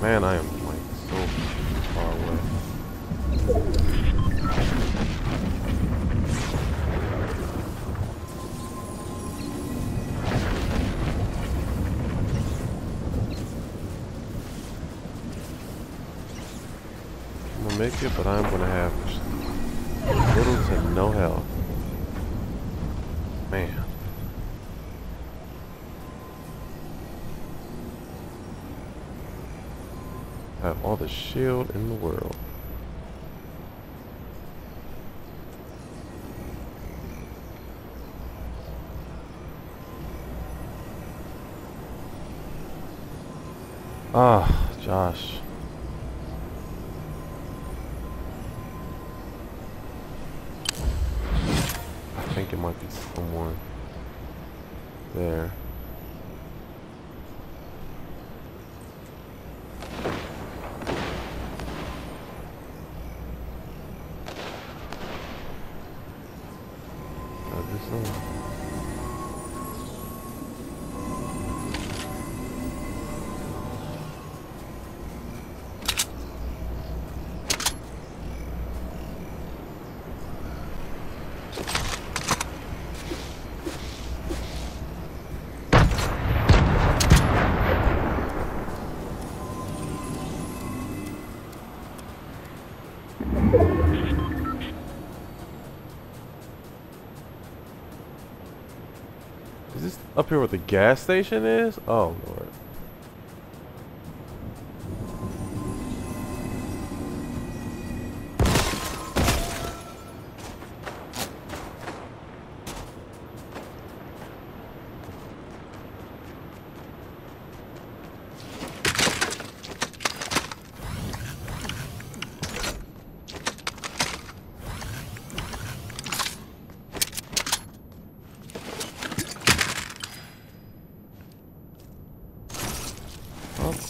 Man, I am like so far away. I'm gonna make it, but I'm gonna have little to no health. Man. Have all the shield in the world. Ah, Josh. I think it might be someone there. Uh, Is this up here where the gas station is? Oh lord.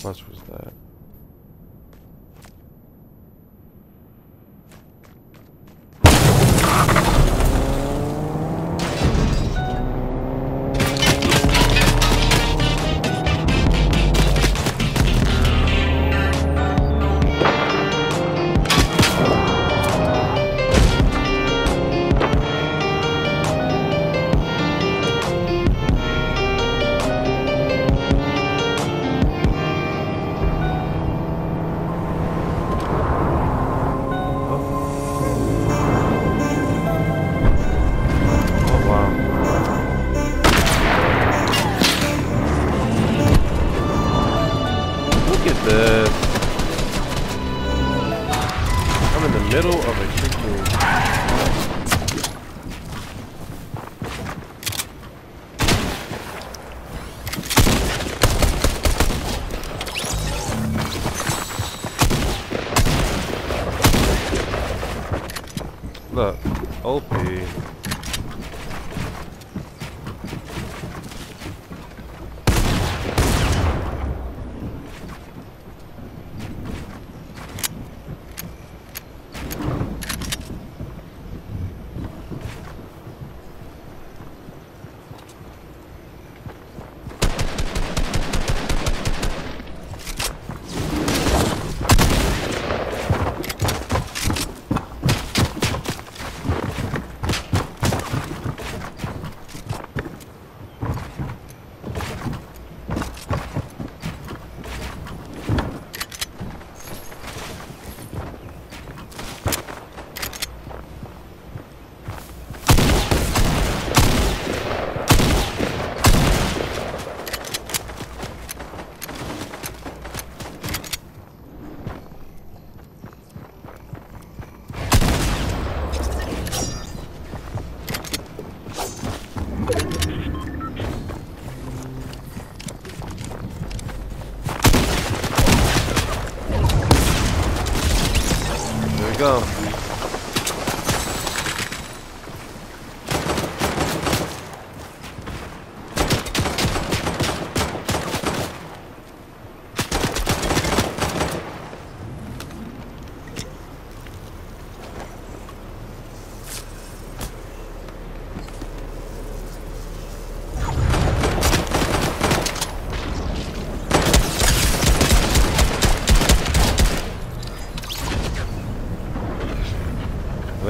Much was that? Middle of a freaking Look, OP. go.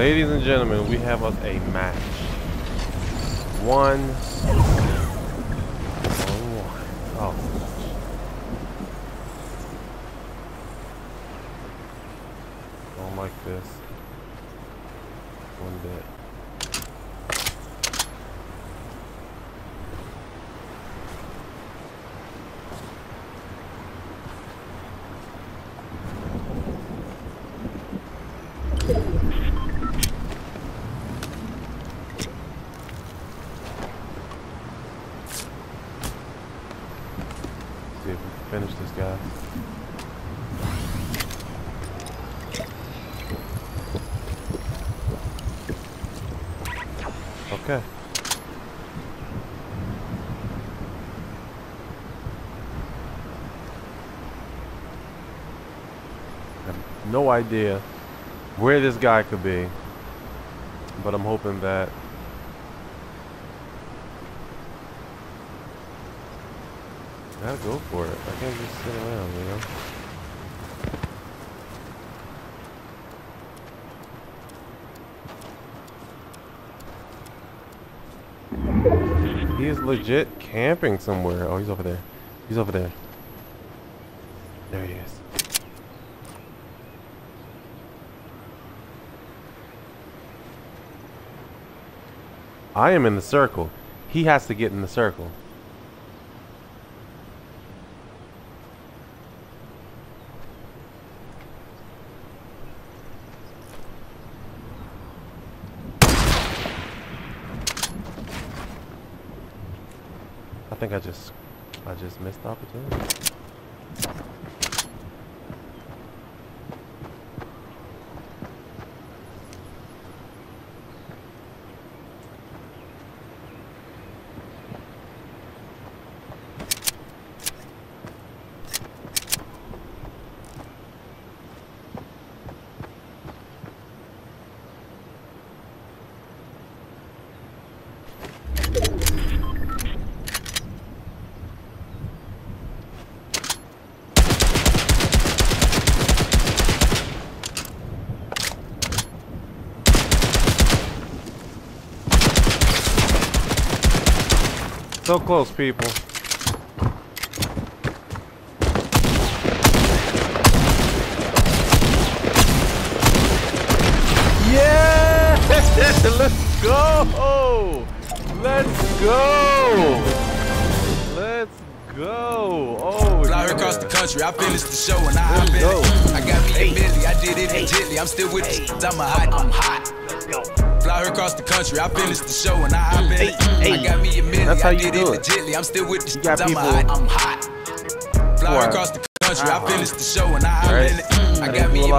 Ladies and gentlemen, we have us a match. One. One, one. Oh. Don't like this. One bit. See if we can finish this guy. Okay. No idea where this guy could be, but I'm hoping that I gotta go for it. I can't just sit around, you know? He is legit camping somewhere. Oh, he's over there. He's over there. There he is. I am in the circle. He has to get in the circle. I think I just I just missed the opportunity. So close, people. Yeah! Let's go! Let's go! Let's go! Oh, Fly yeah. across the country, I finished the show and I hop in go. I got me a milli, I did it legitly. I'm still with the I'm a hot, I'm hot. Fly her across the country, I finished the show and I hop in it. I got me a milli, That's how I you did do it. I'm still with the You got I'm people hot, I'm hot. Fly who her are across the country, I finished the show and I Right. I mm. got me a